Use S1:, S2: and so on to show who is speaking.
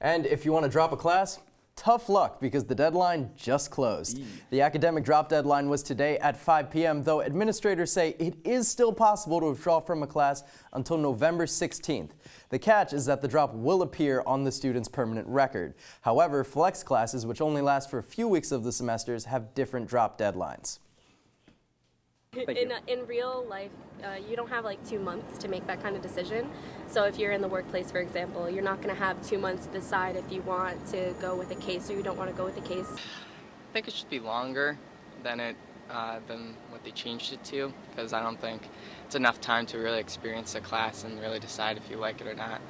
S1: And if you want to drop a class, tough luck because the deadline just closed. The academic drop deadline was today at 5 p.m., though administrators say it is still possible to withdraw from a class until November 16th. The catch is that the drop will appear on the student's permanent record. However, flex classes, which only last for a few weeks of the semesters, have different drop deadlines.
S2: In, in real life, uh, you don't have like two months to make that kind of decision. So if you're in the workplace, for example, you're not going to have two months to decide if you want to go with a case or you don't want to go with a case.
S3: I think it should be longer than it uh, than what they changed it to because I don't think it's enough time to really experience the class and really decide if you like it or not.